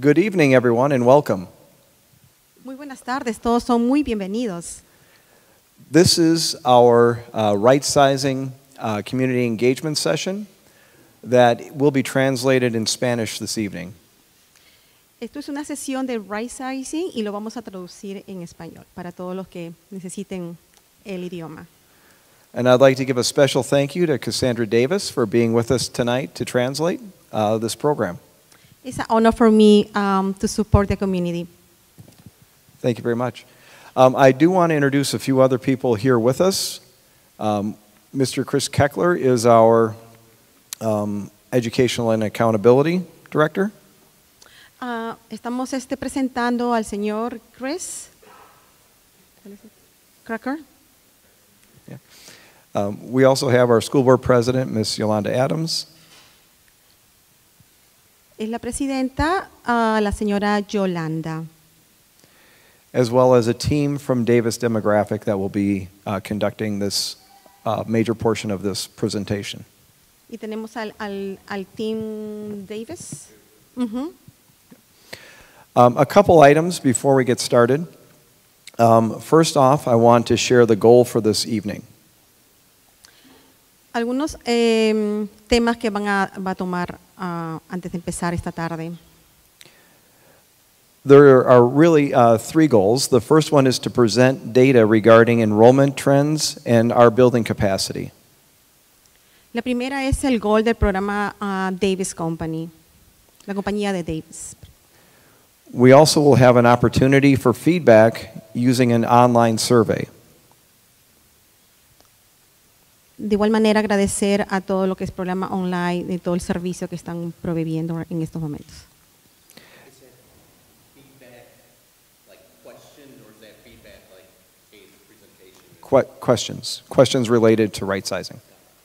Good evening, everyone, and welcome. Muy buenas tardes, todos son muy bienvenidos. This is our uh, right sizing uh, community engagement session that will be translated in Spanish this evening. Esto es una sesión de right sizing y lo vamos a traducir en español para todos los que necesiten el idioma. And I'd like to give a special thank you to Cassandra Davis for being with us tonight to translate uh, this program. It's an honor for me um, to support the community. Thank you very much. Um, I do want to introduce a few other people here with us. Um, Mr. Chris Keckler is our um, Educational and Accountability Director. Ah, estamos este, presentando al señor Chris Cracker. Um, we also have our school board president, Ms. Yolanda Adams. Es la presidenta, ah, la señora Yolanda. as well as a team from Davis Demographic that will be uh, conducting this uh, major portion of this presentation. Y tenemos al, al, al Team Davis. Ujú. Um, a couple items before we get started. Um, first off, I want to share the goal for this evening. Algunos em, temas que van a, va a tomar ah, antes de empezar esta tarde. There are really uh, three goals. The first one is to present data regarding enrollment trends and our building capacity. La primera es el gol del programa ah, Davis Company, la compañía de Davis. We also will have an opportunity for feedback using an online survey. De igual manera, agradecer a todo lo que es programa online, de todo el servicio que están proveyendo en estos momentos. Questions, questions related to right sizing.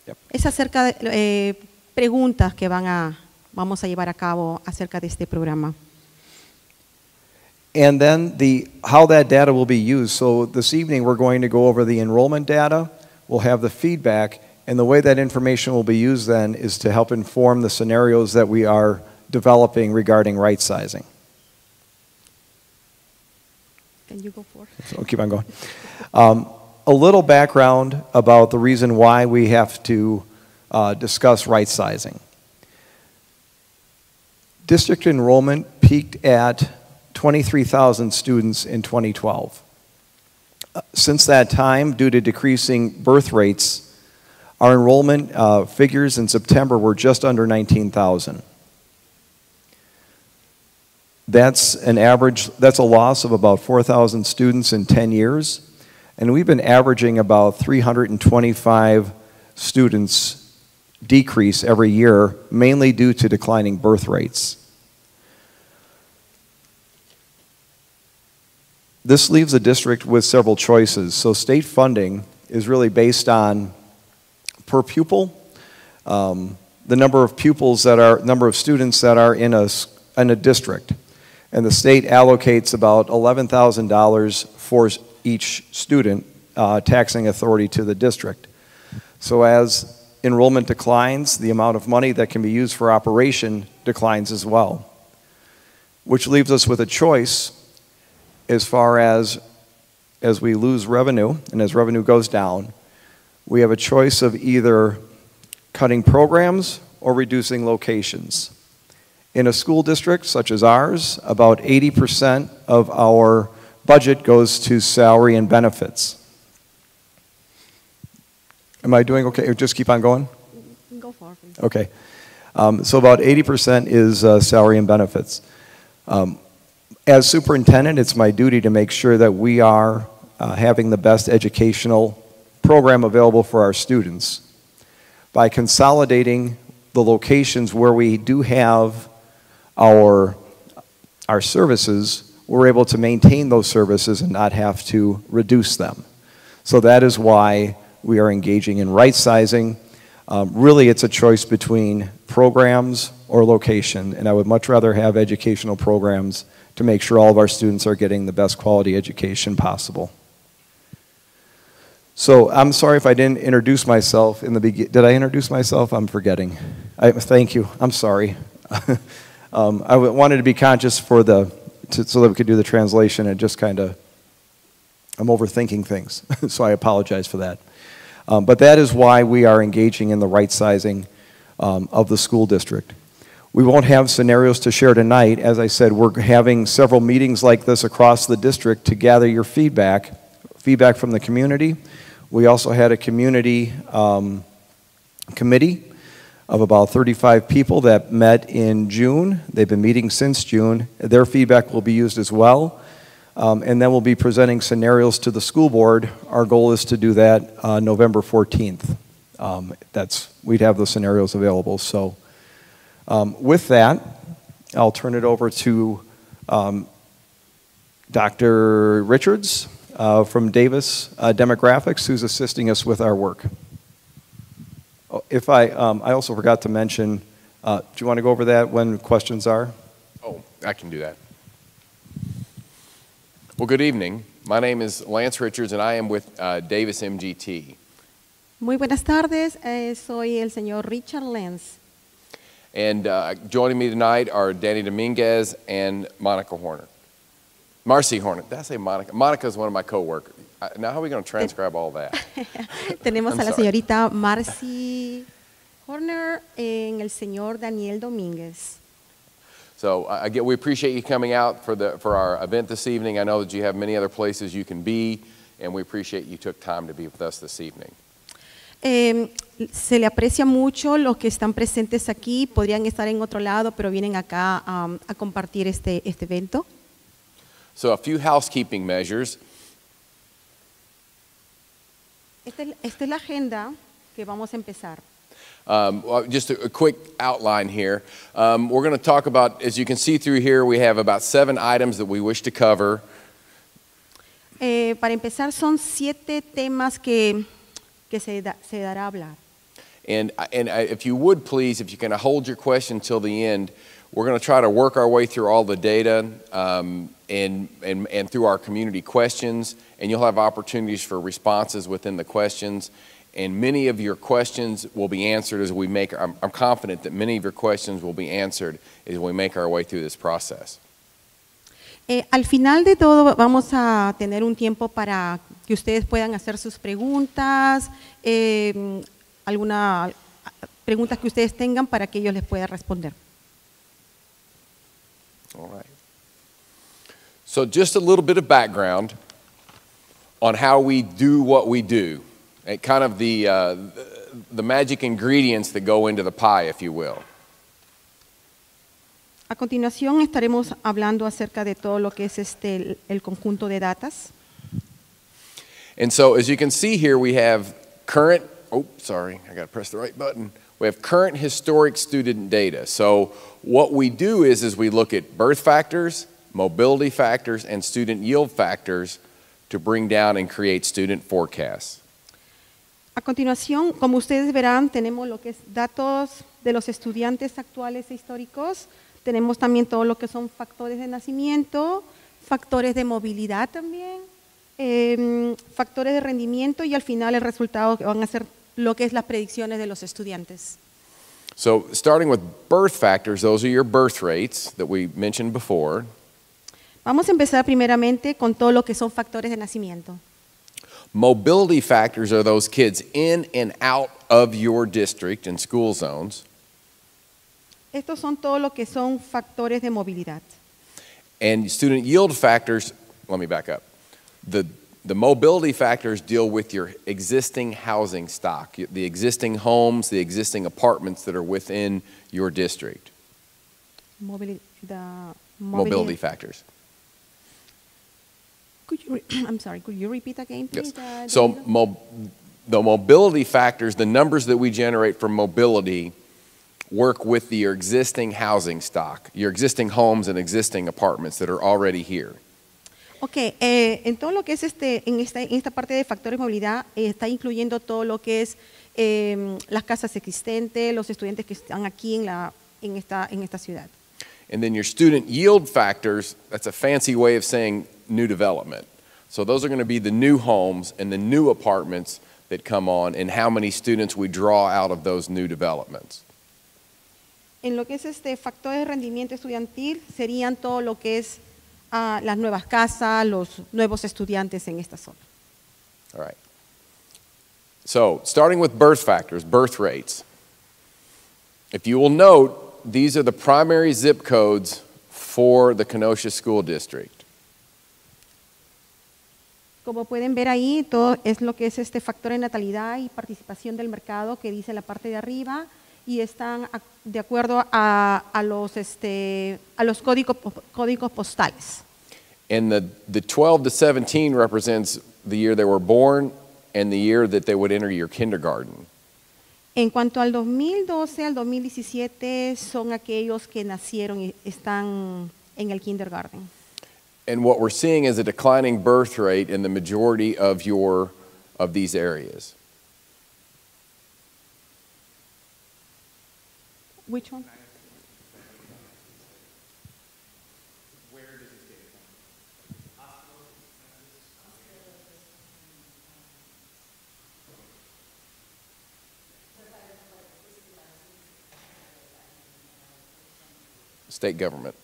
Yep. Es acerca de eh, preguntas que van a, vamos a llevar a cabo acerca de este programa. And then the, how that data will be used. So this evening, we're going to go over the enrollment data. We'll have the feedback, and the way that information will be used then is to help inform the scenarios that we are developing regarding right sizing. Can you go for? So I'll keep on going. Um, a little background about the reason why we have to uh, discuss right sizing. District enrollment peaked at 23,000 students in 2012. Since that time, due to decreasing birth rates, our enrollment uh, figures in September were just under 19,000. That's an average, that's a loss of about 4,000 students in 10 years. And we've been averaging about 325 students decrease every year, mainly due to declining birth rates. This leaves the district with several choices. So, state funding is really based on per pupil, um, the number of pupils that are, number of students that are in a, in a district. And the state allocates about $11,000 for each student, uh, taxing authority to the district. So as enrollment declines, the amount of money that can be used for operation declines as well. Which leaves us with a choice as far as as we lose revenue and as revenue goes down, we have a choice of either cutting programs or reducing locations. In a school district such as ours, about 80% of our budget goes to salary and benefits. Am I doing okay? Just keep on going? Go it. Okay. Um, so about 80% is uh, salary and benefits. Um, as superintendent, it's my duty to make sure that we are uh, having the best educational program available for our students. By consolidating the locations where we do have our, our services, we're able to maintain those services and not have to reduce them. So that is why we are engaging in right sizing. Um, really, it's a choice between programs or location, and I would much rather have educational programs to make sure all of our students are getting the best quality education possible. So I'm sorry if I didn't introduce myself in the beginning. Did I introduce myself? I'm forgetting. I, thank you. I'm sorry. Um, I wanted to be conscious for the, to, so that we could do the translation and just kind of, I'm overthinking things, so I apologize for that. Um, but that is why we are engaging in the right sizing um, of the school district. We won't have scenarios to share tonight. As I said, we're having several meetings like this across the district to gather your feedback, feedback from the community. We also had a community um, committee of about 35 people that met in June. They've been meeting since June. Their feedback will be used as well. Um, and then we'll be presenting scenarios to the school board. Our goal is to do that uh, November 14th. Um, that's, we'd have those scenarios available. So um, with that, I'll turn it over to um, Dr. Richards uh, from Davis uh, Demographics, who's assisting us with our work. Oh, If I, um, I also forgot to mention, uh, do you want to go over that when questions are? Oh, I can do that. Well, good evening. My name is Lance Richards, and I am with uh, Davis MGT. Muy buenas tardes, eh, soy el señor Richard Lenz. And uh, joining me tonight are Danny Dominguez and Monica Horner. Marcy Horner. Did I say Monica? Monica is one of my coworkers. Now, how are we going to transcribe all that? Tenemos I'm a la sorry. señorita Marcy Horner en el señor Daniel Domínguez. So I I we appreciate you coming out for, the, for our event this evening. I know that you have many other places you can be, and we appreciate you took time to be with us this evening. Eh, se le aprecia mucho los que están presentes aquí, podrían estar en otro lado, pero vienen acá um, a compartir este, este evento. So a few housekeeping measures. Esta es, esta es la agenda que vamos a empezar. Um, just a, a quick outline here. Um, we're going to talk about, as you can see through here, we have about seven items that we wish to cover. Eh, para empezar, son siete temas que, que se, da- se dará a hablar. And, and if you would please, if you can hold your question till the end, we're going to try to work our way through all the data um, and, and, and through our community questions, and you'll have opportunities for responses within the questions. And many of your questions will be answered as we make, I'm, I'm confident that many of your questions will be answered as we make our way through this process. Eh, al final de todo vamos a tener un tiempo para que ustedes puedan hacer sus preguntas, eh, alguna preguntas que ustedes tengan para que ellos les puedan responder. All right. So, just a little bit of background on how we do what we do, and kind of the, uh, the magic ingredients that go into the pie, if you will. A continuación estaremos hablando acerca de todo lo que es este el, el conjunto de datas. And so, as you can see here, we have current, oh, sorry, I got to press the right button. We have current historic student data. So, what we do is, is we look at birth factors, mobility factors, and student yield factors to bring down and create student forecasts. A continuación, como ustedes verán, tenemos lo que es datos de los estudiantes actuales e históricos, tenemos también todo lo que son factores de nacimiento, factores de movilidad también, em, factores de rendimiento y al final el resultado que van a ser lo que es las predicciones de los estudiantes. So, starting with birth factors, those are your birth rates that we mentioned before. Vamos a empezar primeramente con todo lo que son factores de nacimiento. Mobility factors are those kids in and out of your district and school zones. Estos son todo lo que son factores de movilidad. And student yield factors, let me back up. The, the mobility factors deal with your existing housing stock, the existing homes, the existing apartments that are within your district. Mobili- the Mobility factors. Could you re- I'm sorry, could you repeat again, Yes. please? uh, So mo- the mobility factors, the numbers that we generate for mobility, work with your existing housing stock, your existing homes and existing apartments that are already here. Ok, eh, en todo lo que es este, en esta, en esta parte de factores de movilidad, eh, está incluyendo todo lo que es eh, las casas existentes, los estudiantes que están aquí en, la, en, esta, en esta ciudad. And then your student yield factors, that's a fancy way of saying new development. So those are going to be the new homes and the new apartments that come on and how many students we draw out of those new developments. En lo que es este factores de rendimiento estudiantil serían todo lo que es ah, las nuevas casas, los nuevos estudiantes en esta zona. All right. So, starting with birth factors, birth rates. If you will note, these are the primary zip codes for the Kenosha School District. Como pueden ver ahí, todo es lo que es este factor de natalidad y participación del mercado que dice la parte de arriba y están de acuerdo a, a los, este, a los códigos, códigos postales. And the, the 12 to 17 represents the year they were born and the year that they would enter your kindergarten. En cuanto al 2012 al 2017 son aquellos que nacieron y están en el kindergarten. And what we're seeing is a declining birth rate in the majority of your of these areas. Which one? State government.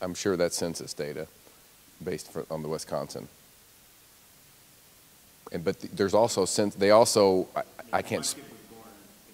I'm sure that's census data based for, on the Wisconsin. And, but th- there's also, cens- they also, I, I can't.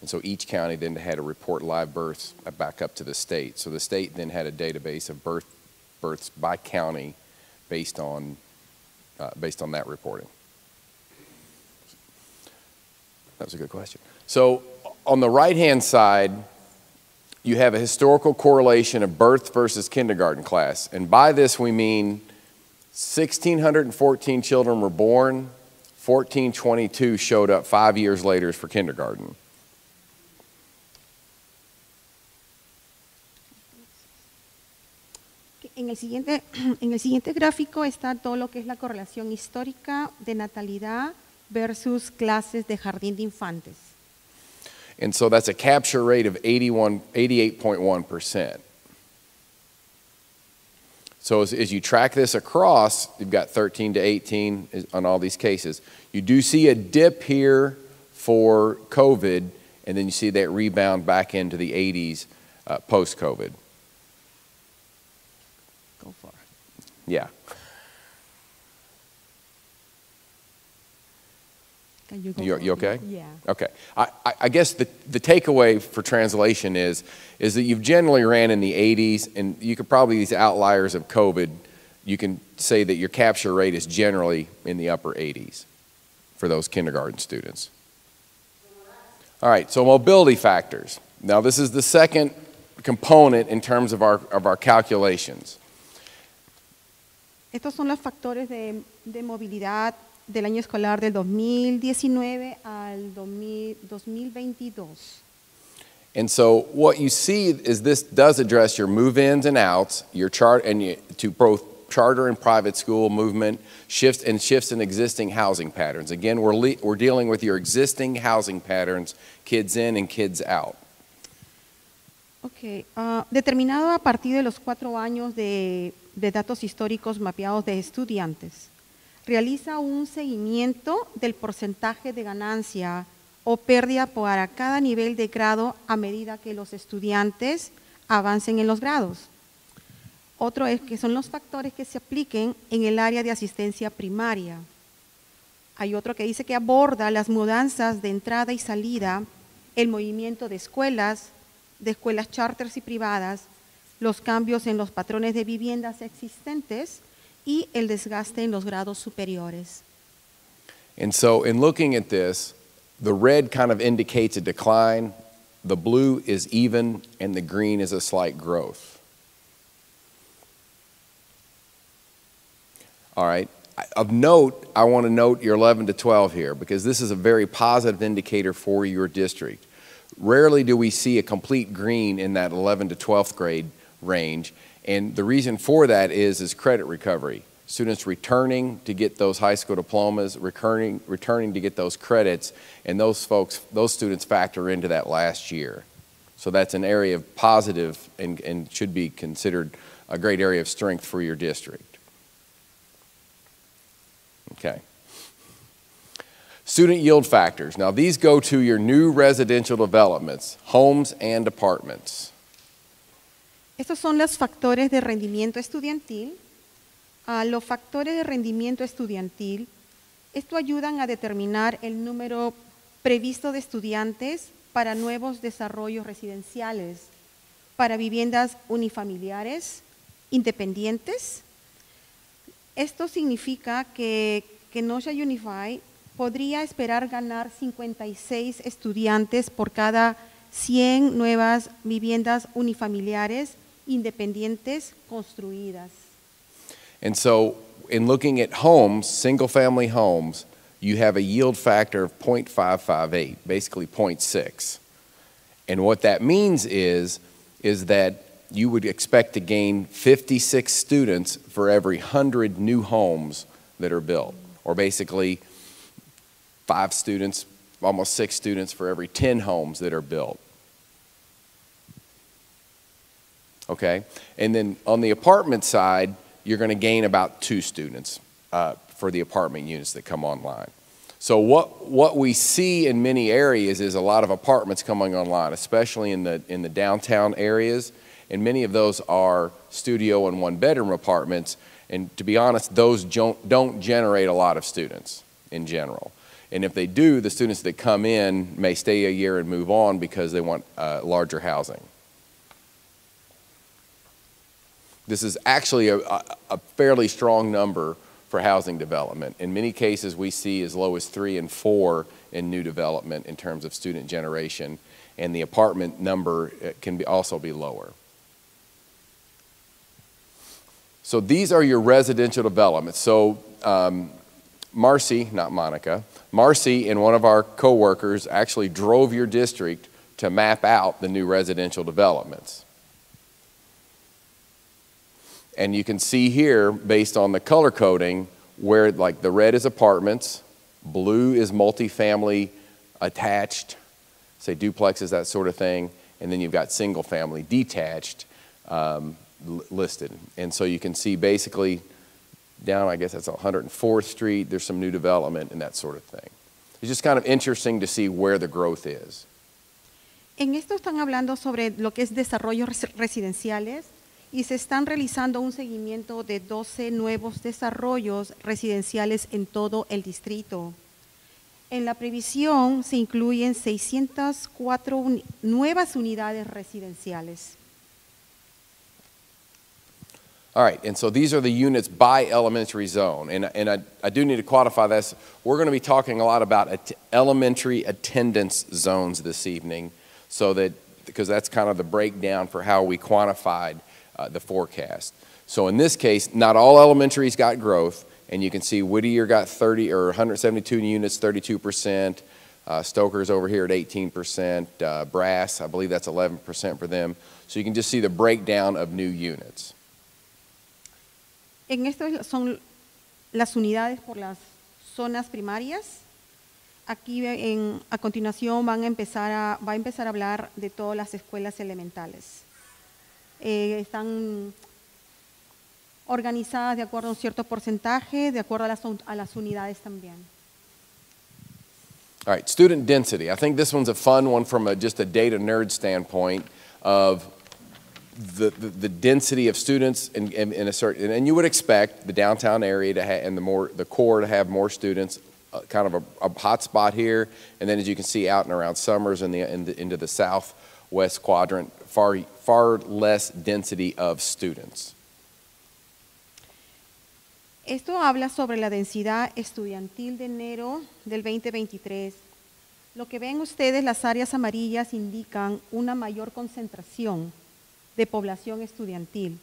and so each county then had to report live births back up to the state. So the state then had a database of birth, births by county based on, uh, based on that reporting. That was a good question. So on the right-hand side, you have a historical correlation of birth versus kindergarten class. And by this, we mean 1,614 children were born, 1422 showed up five years later for kindergarten. En el, siguiente, en el siguiente gráfico está todo lo que es la correlación histórica de natalidad versus clases de jardín de infantes. And so that's a capture rate of 81, 88.1%. So as, as you track this across, you've got 13 to 18 on all these cases. You do see a dip here for COVID, and then you see that rebound back into the 80s uh, post COVID. Go. Yeah. Can you go You, you okay? Yeah. Okay. I, I, I guess the, the takeaway for translation is, is that you've generally ran in the 80s, and you could probably, these outliers of COVID, you can say that your capture rate is generally in the upper 80s for those kindergarten students. All right, so mobility factors. Now, this is the second component in terms of our, of our calculations. Estos son los factores de, de movilidad del año escolar del 2019 al 2000 2022. And so what you see is this does address your move-ins and outs, your chart and you, to both charter and private school movement, shifts and shifts in existing housing patterns. Again, we're we're dealing with your existing housing patterns, kids in and kids out. Ok, ah, determinado a partir de los cuatro años de, de datos históricos mapeados de estudiantes, realiza un seguimiento del porcentaje de ganancia o pérdida para cada nivel de grado a medida que los estudiantes avancen en los grados. Otro es que son los factores que se apliquen en el área de asistencia primaria. Hay otro que dice que aborda las mudanzas de entrada y salida, el movimiento de escuelas, de escuelas charters y privadas, los cambios en los patrones de viviendas existentes y el desgaste en los grados superiores. And so in looking at this, the red kind of indicates a decline, the blue is even, and the green is a slight growth. All right. Of note, I want to note your 11 to 12 here because this is a very positive indicator for your district. Rarely do we see a complete green in that 11 to 12th grade range. And the reason for that is, is credit recovery. Students returning to get those high school diplomas, returning, returning to get those credits, and those folks, those students factor into that last year. So that's an area of positive and, and should be considered a great area of strength for your district. Okay. Student yield factors. Now, these go to your new residential developments, homes and apartments. Estos son los factores de rendimiento estudiantil. Ah, los factores de rendimiento estudiantil, esto ayudan a determinar el número previsto de estudiantes para nuevos desarrollos residenciales, para viviendas unifamiliares, independientes. Esto significa que Kenosha Unify podría esperar ganar 56 estudiantes por cada 100 nuevas viviendas unifamiliares independientes construidas. And so, in looking at homes, single family homes, you have a yield factor of 0.558, basically 0.6. And what that means is, is that you would expect to gain 56 students for every 100 new homes that are built, or basically five students, almost six students for every 10 homes that are built. Okay? And then on the apartment side, you're going to gain about two students uh, for the apartment units that come online. So what, what we see in many areas is a lot of apartments coming online, especially in the, in the downtown areas. And many of those are studio and one bedroom apartments. And to be honest, those don't, don't generate a lot of students in general. And if they do, the students that come in may stay a year and move on because they want uh, larger housing. This is actually a, a fairly strong number for housing development. In many cases, we see as low as three and four in new development in terms of student generation, and the apartment number uh, can be also be lower. So these are your residential developments. So um, Marcy, not Monica, Marcy and one of our coworkers actually drove your district to map out the new residential developments. And you can see here, based on the color coding, where like the red is apartments, blue is multifamily attached, say duplexes, that sort of thing, and then you've got single family detached um, listed. And so you can see basically down, I guess that's 104th Street, there's some new development and that sort of thing. It's just kind of interesting to see where the growth is. En esto están hablando sobre lo que es desarrollos residenciales y se están realizando un seguimiento de 12 nuevos desarrollos residenciales en todo el distrito. En la previsión se incluyen 604 uni nuevas unidades residenciales. All right, and so these are the units by elementary zone. And, and I, I do need to quantify this. We're going to be talking a lot about at elementary attendance zones this evening, so that, because that's kind of the breakdown for how we quantified uh, the forecast. So in this case, not all elementaries got growth, and you can see Whittier got 30 or 172 units, 32%. Uh, Stocker's over here at 18%. Uh, Brass, I believe that's 11% for them. So you can just see the breakdown of new units. En esto son las unidades por las zonas primarias. Aquí en, a continuación van a empezar a, va a empezar a hablar de todas las escuelas elementales. Eh, están organizadas de acuerdo a un cierto porcentaje, de acuerdo a las, a las unidades también. All right, student density. I think this one's a fun one from a, just a data nerd standpoint of the, the, the, density of students in, in, in, a certain, and you would expect the downtown area to have, and the more, the core to have more students, uh, kind of a, a, hot spot here, and then as you can see out and around Somers and the, in the, into the southwest quadrant, far, far less density of students. Esto habla sobre la densidad estudiantil de enero del 2023. Lo que ven ustedes, las áreas amarillas indican una mayor concentración de población estudiantil,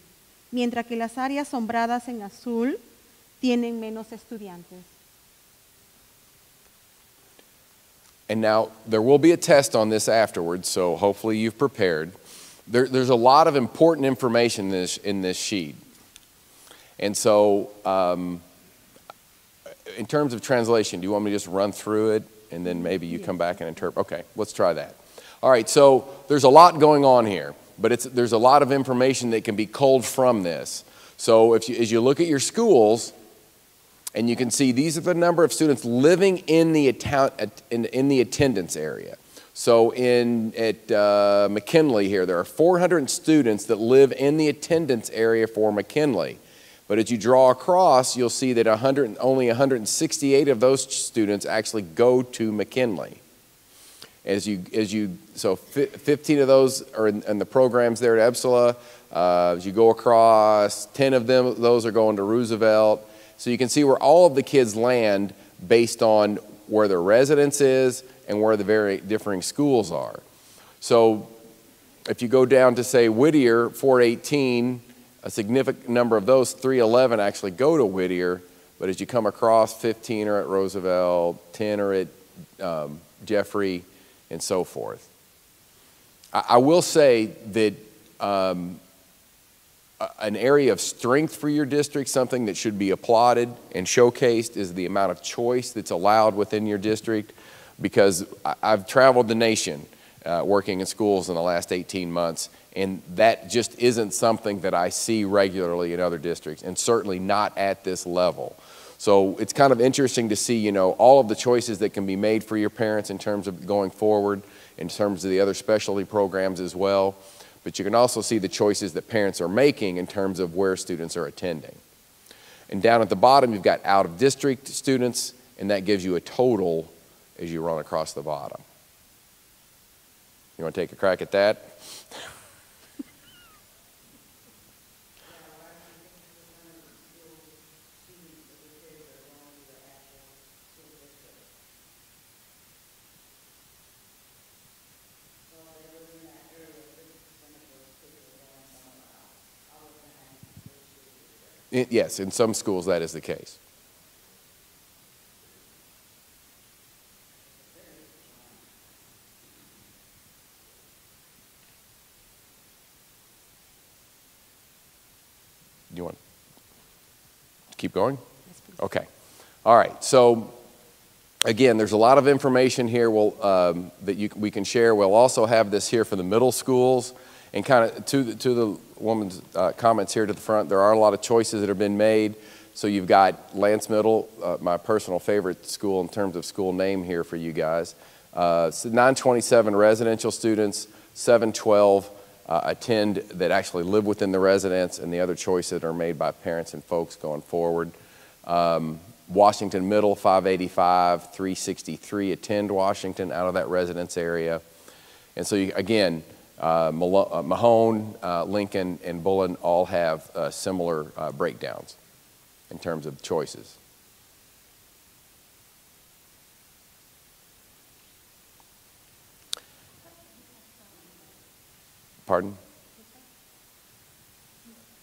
mientras que las áreas sombradas en azul tienen menos estudiantes. And now there will be a test on this afterwards, so hopefully you've prepared. There, there's a lot of important information in this, in this sheet. And so, um, in terms of translation, do you want me to just run through it and then maybe you come back and interpret? Okay, let's try that. All right, so there's a lot going on here, but it's, there's a lot of information that can be culled from this. So if you, as you look at your schools, and you can see these are the number of students living in the, in, in the attendance area. So in, at uh, McKinley here, there are 400 students that live in the attendance area for McKinley. But as you draw across, you'll see that 100, only 168 of those students actually go to McKinley. As you, as you, so 15 of those are in, in the programs there at EBSLA. Uh, as you go across, 10 of them, those are going to Roosevelt. So you can see where all of the kids land based on where their residence is and where the very differing schools are. So if you go down to, say, Whittier, 418, a significant number of those, 311, actually go to Whittier. But as you come across, 15 are at Roosevelt, 10 are at um, Jeffery, and so forth. I, I will say that um, an area of strength for your district, something that should be applauded and showcased, is the amount of choice that's allowed within your district. Because I've traveled the nation uh, working in schools in the last 18 months, and that just isn't something that I see regularly in other districts, and certainly not at this level. So it's kind of interesting to see, you know, all of the choices that can be made for your parents in terms of going forward, in terms of the other specialty programs as well but you can also see the choices that parents are making in terms of where students are attending. And down at the bottom, you've got out of district students, and that gives you a total as you run across the bottom. You want to take a crack at that? It, yes, in some schools that is the case. You want to keep going? Okay. All right. So again, there's a lot of information here we'll, um, that you, we can share. We'll also have this here for the middle schools. And kind of to the, to the woman's uh, comments here to the front, there are a lot of choices that have been made. So you've got Lance Middle, uh, my personal favorite school in terms of school name here for you guys. Uh, so 927 residential students, 712 uh, attend that actually live within the residence, and the other choices that are made by parents and folks going forward. Um, Washington Middle, 585, 363 attend Washington out of that residence area. And so, you, again, uh, uh, Mahone, uh, Lincoln, and Bullen all have similar breakdowns in terms of choices. Pardon?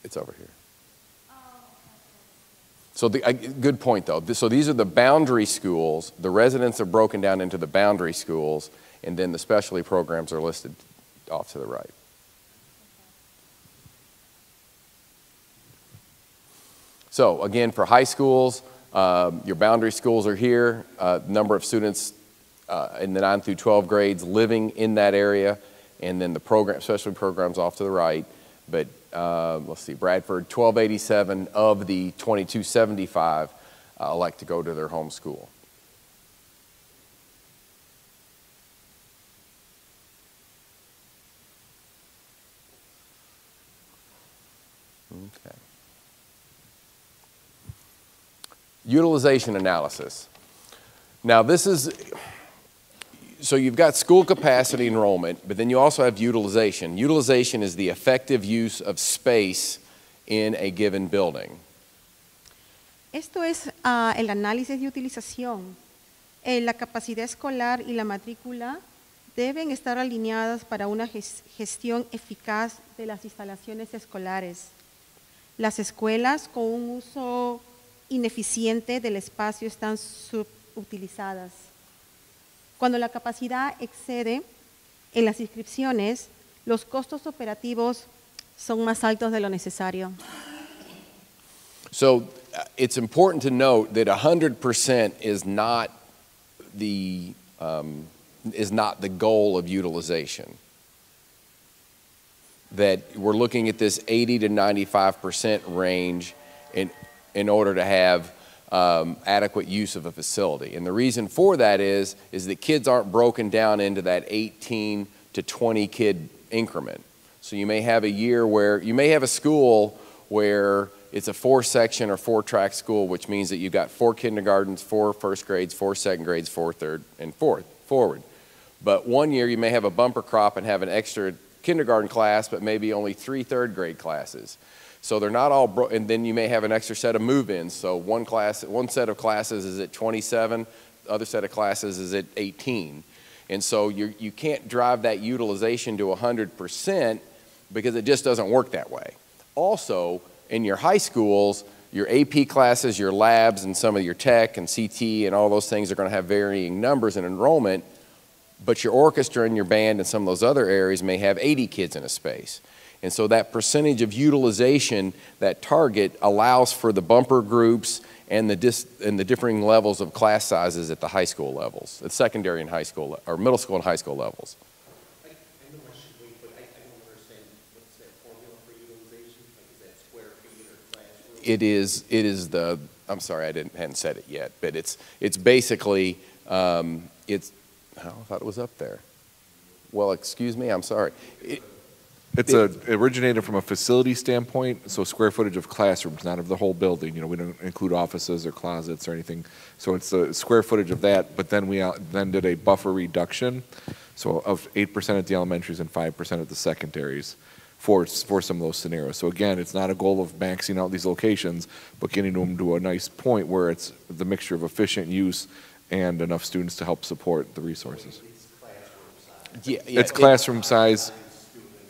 It's over here. So, the, good point though. So, these are the boundary schools. The residents are broken down into the boundary schools, and then the specialty programs are listed off to the right. So again, for high schools, um, your boundary schools are here. Uh, number of students uh, in the 9 through 12 grades living in that area, and then the program, specialty programs off to the right. But uh, let's see, Bradford, 1287 of the 2275 uh, elect to go to their home school. Okay. Utilization analysis. Now, this is so you've got school capacity enrollment, but then you also have utilization. Utilization is the effective use of space in a given building. Esto es uh, el análisis de utilización. Eh, la capacidad escolar y la matrícula deben estar alineadas para una gestión eficaz de las instalaciones escolares. Las escuelas con un uso ineficiente del espacio están subutilizadas. Cuando la capacidad excede en las inscripciones, los costos operativos son más altos de lo necesario. So uh, it's important to note that 100% is not the, um, is not the goal of utilization. That we're looking at this 80 to 95% range in, in order to have um, adequate use of a facility. And the reason for that is, is that kids aren't broken down into that 18 to 20 kid increment. So you may have a year where, you may have a school where it's a four section or four track school, which means that you've got four kindergartens, four first grades, four second grades, four third, and fourth forward. But one year you may have a bumper crop and have an extra kindergarten class, but maybe only three third grade classes. So they're not all, bro- and then you may have an extra set of move-ins. So one class, one set of classes is at 27, the other set of classes is at 18. And so you you can't drive that utilization to 100% because it just doesn't work that way. Also, in your high schools, your AP classes, your labs, and some of your tech and CT and all those things are going to have varying numbers in enrollment, but your orchestra and your band and some of those other areas may have 80 kids in a space. And so that percentage of utilization, that target, allows for the bumper groups and the, dis, and the differing levels of class sizes at the high school levels, at secondary and high school, or middle school and high school levels. I, I know I should wait, but I, I don't understand, what's that formula for utilization? Like, is that square feet or classroom? It is, it is the, I'm sorry, I didn't, hadn't said it yet, but it's, it's basically, um, it's, oh, I thought it was up there. Well, excuse me, I'm sorry. It- It's a, originated from a facility standpoint, so square footage of classrooms, not of the whole building. You know, we don't include offices or closets or anything. So it's the square footage of that, but then we then did a buffer reduction, so of eight percent at the elementaries and five percent at the secondaries for, for some of those scenarios. So again, it's not a goal of maxing out these locations, but getting them to a nice point where it's the mixture of efficient use and enough students to help support the resources. yeah, yeah, It's it- classroom size,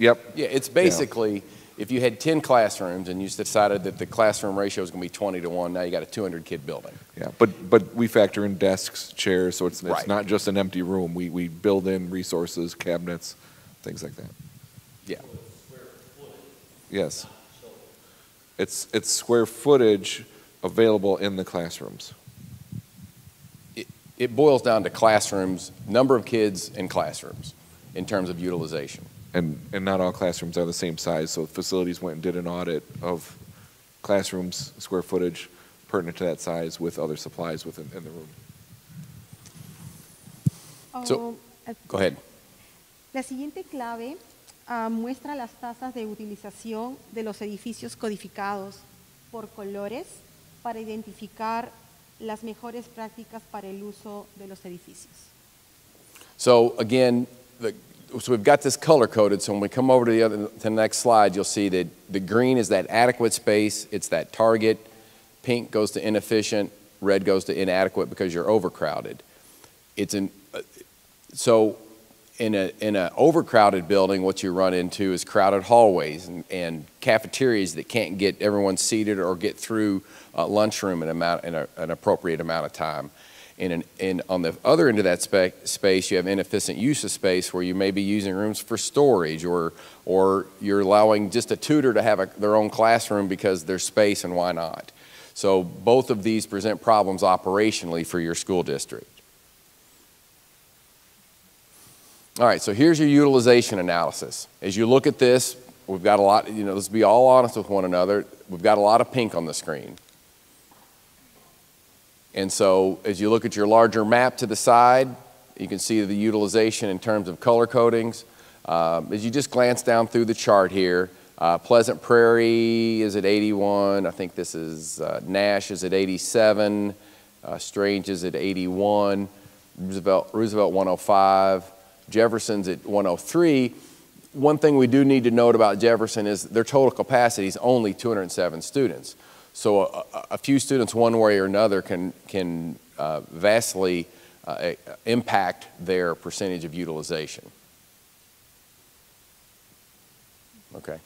yep, Yeah, it's basically, if you had 10 classrooms and you just decided that the classroom ratio is going to be 20 to 1, now you got a 200 kid building. Yeah, but, but we factor in desks, chairs, so it's, Right. not just an empty room. We, we build in resources, cabinets, things like that. Yeah. Yes. It's, it's square footage available in the classrooms. It boils down to classrooms, number of kids in classrooms in terms of utilization. And, and not all classrooms are the same size, so facilities went and did an audit of classrooms, square footage pertinent to that size with other supplies within, in the room. So- Oh, Go ahead. La siguiente clave ah, muestra las tasas de utilización de los edificios codificados por colores para identificar las mejores prácticas para el uso de los edificios. So again, the, so we've got this color coded. So when we come over to the other, to the next slide, you'll see that the green is that adequate space. It's that target. Pink goes to inefficient. Red goes to inadequate because you're overcrowded. It's an, uh, so in a in an overcrowded building, what you run into is crowded hallways and, and cafeterias that can't get everyone seated or get through uh, lunchroom in, amount, in a, an appropriate amount of time. In an, in, on the other end of that spa- space, you have inefficient use of space where you may be using rooms for storage or, or you're allowing just a tutor to have a, their own classroom because there's space and why not. So both of these present problems operationally for your school district. All right, so here's your utilization analysis. As you look at this, we've got a lot, you know, let's be all honest with one another. We've got a lot of pink on the screen. And so as you look at your larger map to the side, you can see the utilization in terms of color codings. Um, as you just glance down through the chart here, uh, Pleasant Prairie is at 81. I think this is uh, Nash is at 87. Uh, Strange is at 81. Roosevelt, Roosevelt 105. Jefferson's at 103. One thing we do need to note about Jefferson is their total capacity is only 207 students. So a, a- few students, one way or another, can, can uh, vastly uh, impact their percentage of utilization. Okay.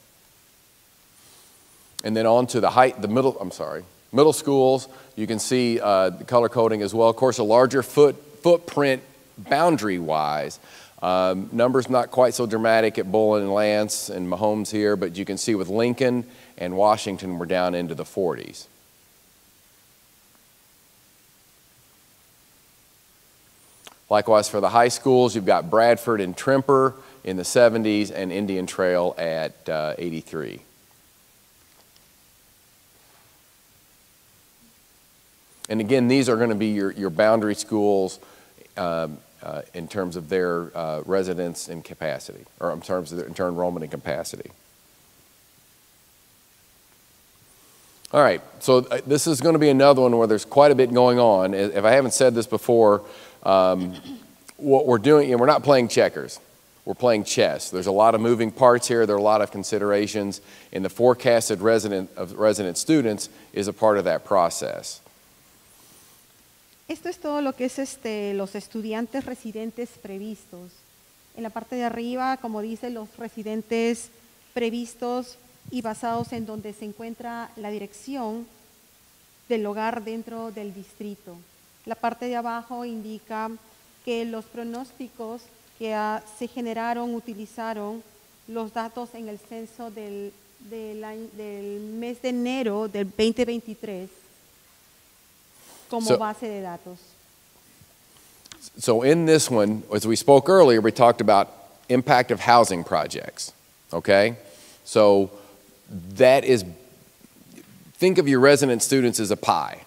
And then on to the height, the middle, I'm sorry, middle schools, you can see uh, the color coding as well. Of course, a larger foot, footprint boundary wise. Um, numbers not quite so dramatic at Bullen and Lance and Mahone here, but you can see with Lincoln and Washington, we're down into the 40s. Likewise, for the high schools, you've got Bradford and Tremper in the 70s and Indian Trail at uh, 83. And again, these are going to be your, your boundary schools um, uh, in terms of their uh, residents and capacity, or in terms of their, enrollment and capacity. All right, so uh, this is going to be another one where there's quite a bit going on. If I haven't said this before, um, what we're doing, and we're not playing checkers. We're playing chess. There's a lot of moving parts here. There are a lot of considerations, and the forecasted resident of resident students is a part of that process. Esto es todo lo que es este, los estudiantes residentes previstos. En la parte de arriba, como dice, los residentes previstos y basados en donde se encuentra la dirección del hogar dentro del distrito. La parte de abajo indica que los pronósticos que se generaron utilizaron los datos en el censo del, del del mes de enero del 2023 como So- base de datos. So in this one, as we spoke earlier, we talked about impact of housing projects. Okay? So that is think of your resident students as a pie.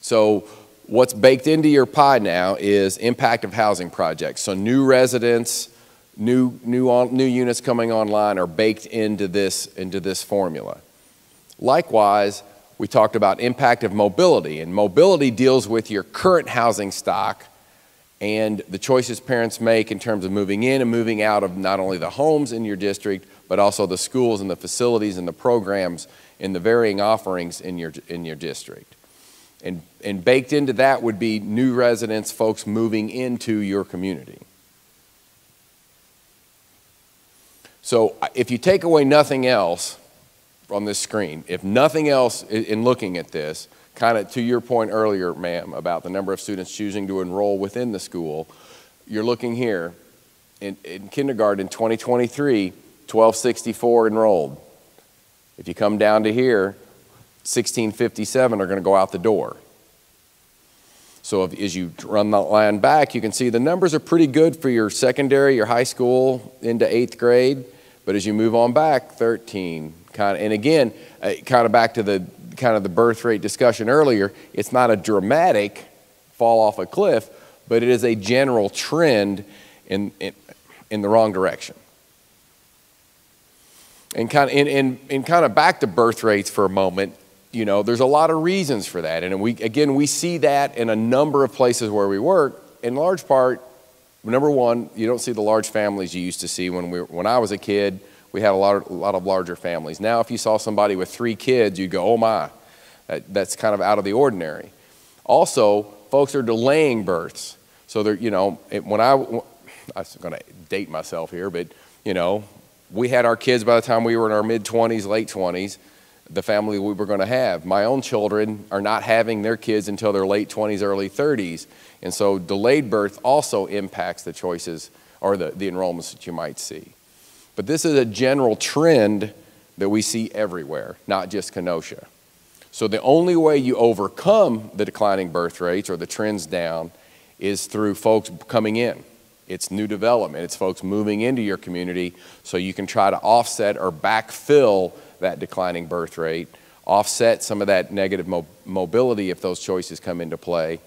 So what's baked into your pie now is impact of housing projects. So new residents, new new on, new units coming online are baked into this into this formula. Likewise, we talked about impact of mobility, and mobility deals with your current housing stock and the choices parents make in terms of moving in and moving out of not only the homes in your district, but also the schools and the facilities and the programs and the varying offerings in your, in your district. And, and baked into that would be new residents, folks moving into your community. So if you take away nothing else on this screen, if nothing else in looking at this, kind of to your point earlier, ma'am, about the number of students choosing to enroll within the school, you're looking here in, in kindergarten in 2023, 1264 enrolled. If you come down to here, 1657 are going to go out the door. So if, as you run that line back, you can see the numbers are pretty good for your secondary, your high school into eighth grade. But as you move on back, 13, kind of, and again, uh, kind of back to the kind of the birth rate discussion earlier, it's not a dramatic fall off a cliff, but it is a general trend in, in, in the wrong direction. And kind of, and, and, and kind of back to birth rates for a moment, you know, there's a lot of reasons for that. And we, again, we see that in a number of places where we work. In large part, number one, you don't see the large families you used to see when, we, when I was a kid. We had a lot, of, a lot of larger families. Now, if you saw somebody with three kids, you'd go, oh my, that, that's kind of out of the ordinary. Also, folks are delaying births. So they're, you know, it- when I, I'm going to date myself here, but, you know, we had our kids by the time we were in our mid 20s, late 20s, the family we were going to have. My own children are not having their kids until their late 20s, early 30s. And so delayed birth also impacts the choices or the, the enrollments that you might see. But this is a general trend that we see everywhere, not just Kenosha. So the only way you overcome the declining birth rates or the trends down is through folks coming in. It's new development. It's folks moving into your community so you can try to offset or backfill that declining birth rate, offset some of that negative mo- mobility if those choices come into play.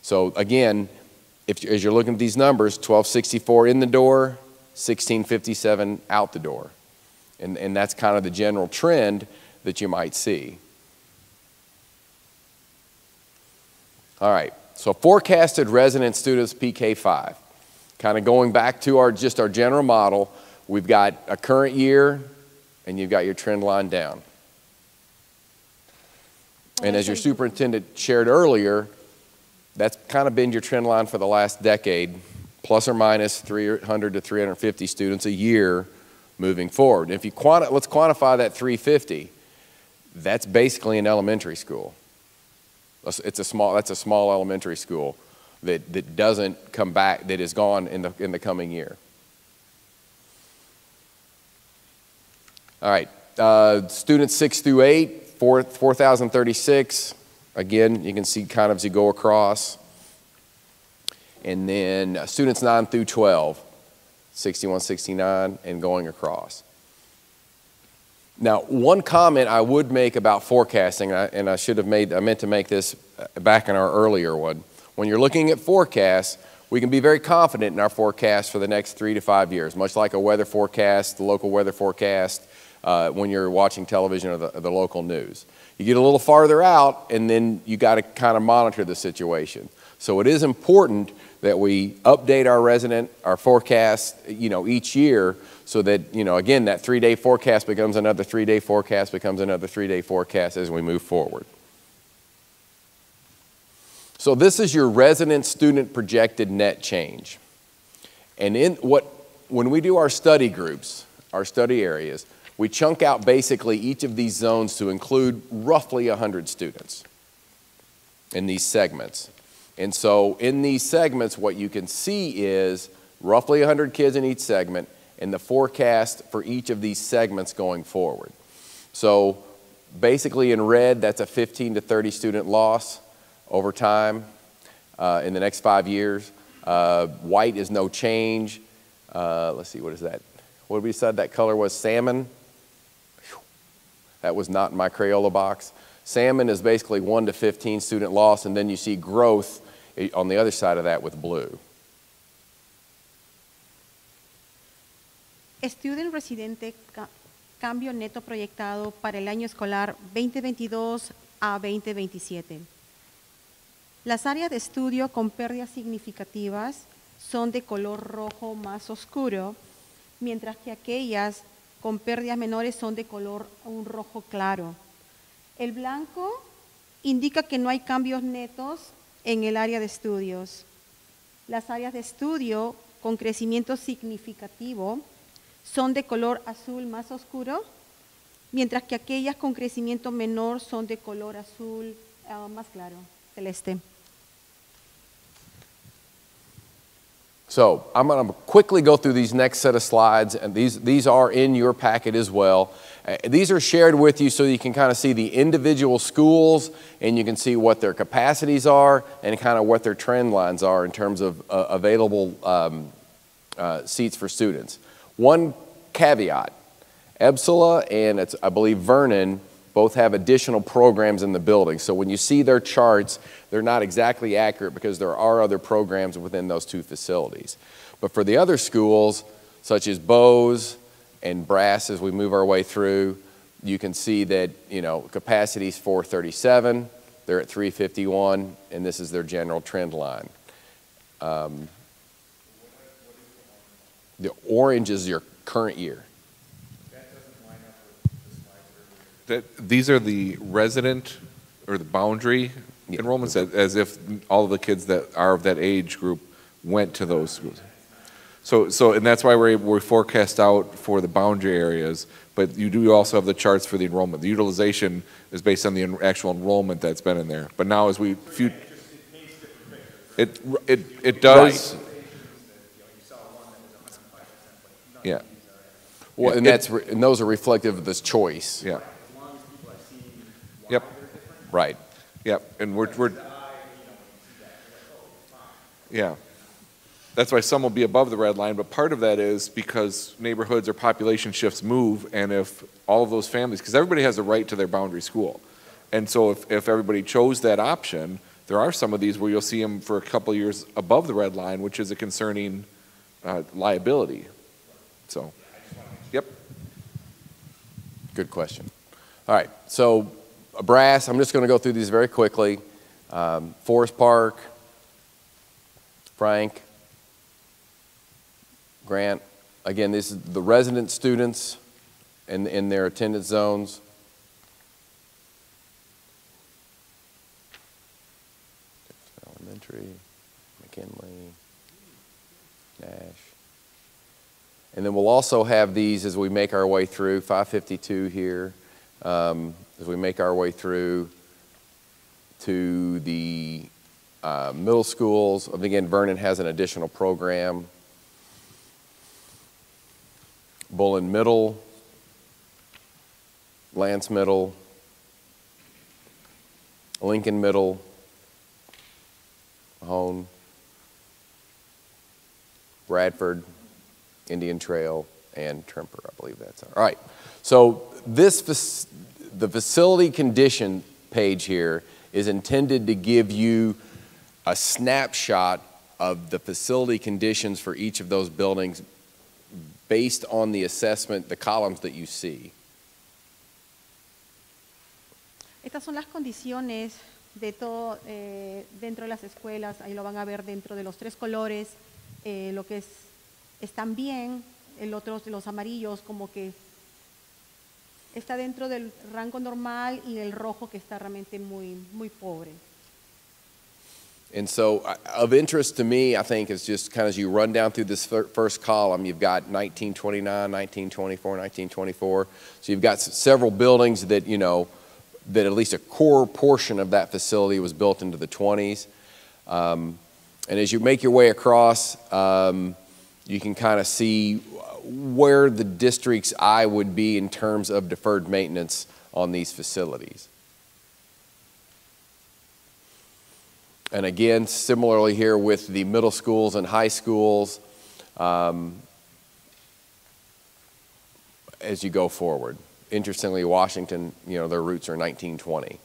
So again, if, as you're looking at these numbers, 1264 in the door, 1657 out the door. And, and that's kind of the general trend that you might see. All right, so forecasted resident students PK5. Kind of going back to our just our general model, we've got a current year and you've got your trend line down. And as your superintendent shared earlier, that's kind of been your trend line for the last decade, plus or minus 300 to 350 students a year moving forward. If you quanti let's quantify that 350. That's basically an elementary school. It's a small, that's a small elementary school that, that doesn't come back, that is gone in the, in the coming year. All right, uh, students six through eight, 4,036. 4, Again, you can see kind of as you go across. And then uh, students nine through 12, 61, 69, and going across. Now, one comment I would make about forecasting, and I, and I should have made, I meant to make this uh, back in our earlier one. When you're looking at forecasts, we can be very confident in our forecast for the next three to five years, much like a weather forecast, the local weather forecast, uh, when you're watching television or the, or the local news. You get a little farther out, and then you got to kind of monitor the situation. So it is important that we update our resident, our forecast, you know, each year so that, you know, again, that three-day forecast becomes another three-day forecast, becomes another three-day forecast as we move forward. So this is your resident student projected net change. And in what, when we do our study groups, our study areas, we chunk out basically each of these zones to include roughly 100 students in these segments. And so in these segments, what you can see is roughly 100 kids in each segment and the forecast for each of these segments going forward. So basically in red, that's a 15 to 30 student loss over time uh, in the next five years. Uh, white is no change. Uh, let's see, what is that? What did we said that color was? Salmon. That was not in my Crayola box. Salmon is basically 1 to 15 student loss, and then you see growth on the other side of that with blue. Student residente ca- cambio neto proyectado para el año escolar 2022 a 2027. Las áreas de estudio con pérdidas significativas son de color rojo más oscuro, mientras que aquellas con pérdidas menores son de color un rojo claro. El blanco indica que no hay cambios netos en el área de estudios. Las áreas de estudio con crecimiento significativo son de color azul más oscuro, mientras que aquellas con crecimiento menor son de color azul ah, más claro, celeste. So I'm going to quickly go through these next set of slides, and these, these are in your packet as well. Uh, these are shared with you so you can kind of see the individual schools and you can see what their capacities are and kind of what their trend lines are in terms of uh, available um, uh, seats for students. One caveat EBSOLA and it's, I believe Vernon both have additional programs in the building. So when you see their charts, they're not exactly accurate because there are other programs within those two facilities. But for the other schools, such as Bose and Brass, as we move our way through, you can see that, you know, capacity is 437, they're at 351, and this is their general trend line. Um, the orange is your current year. That, these are the resident or the boundary Yeah. enrollments, as, as if all of the kids that are of that age group went to those schools. So, so, and that's why we're, able, we forecast out for the boundary areas, but you do also have the charts for the enrollment. The utilization is based on the en- actual enrollment that's been in there. But now as we, fu- it, it, it does. Yeah, Well, and It- that's, re- and those are reflective of this choice. yeah. Yep, Right. yep, and we're, we're. Yeah. That's why some will be above the red line, but part of that is because neighborhoods or population shifts move, and if all of those families, because everybody has a right to their boundary school. And so if, if everybody chose that option, there are some of these where you'll see them for a couple years above the red line, which is a concerning uh, liability. So, yep. Good question. All right, so uh, brass, I'm just going to go through these very quickly. Um, Forest Park, Frank, Grant. Again, this is the resident students in, in their attendance zones. Elementary, McKinley, Nash. And then we'll also have these as we make our way through, 552 here, um, as we make our way through to the uh, middle schools. Again, Vernon has an additional program. Bullen Middle, Lance Middle, Lincoln Middle, Mahone, Bradford, Indian Trail, and Tremper. I believe that's all right. So this the facility condition page here is intended to give you a snapshot of the facility conditions for each of those buildings based on the assessment, the columns that you see. Estas son las condiciones de todo eh, dentro de las escuelas, ahí lo van a ver dentro de los tres colores, eh, lo que es están bien, el otro los amarillos como que está dentro del rango normal y el rojo que está realmente muy muy pobre. And so, uh, of interest to me, I think, is just kind of as you run down through this first column, you've got 1929, 1924, 1924. So you've got several buildings that, you know, that at least a core portion of that facility was built into the 20s. Um, and as you make your way across, um, you can kind of see where the district's eye would be in terms of deferred maintenance on these facilities. And again, similarly here with the middle schools and high schools, um, as you go forward. Interestingly, Washington, you know, their roots are 1920.